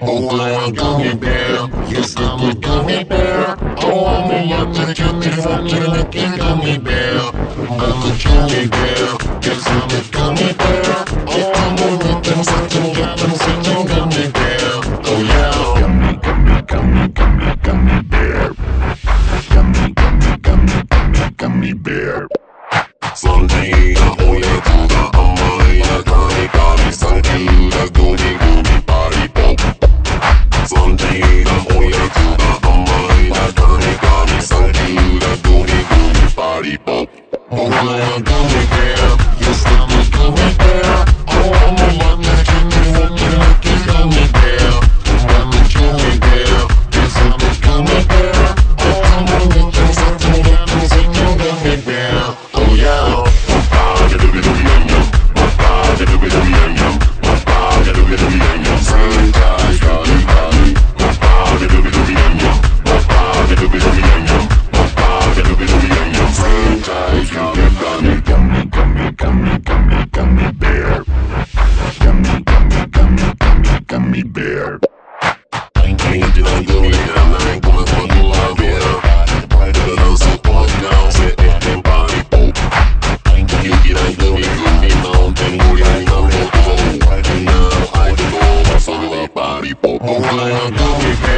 Oh, I'm a gummy bear. Yes, I'm a gummy bear. Oh, I'm a yucky, cutie, funky, lucky gummy bear. I'm a gummy bear. Yes, I'm a gummy bear. Oh, I'm a little such a little such a gummy bear. Oh, yeah. Gummy, gummy, gummy, gummy, gummy bear. Gummy, gummy, gummy, gummy, gummy bear. Someday. Woman, come with girl. Your stomach going girl. Oh,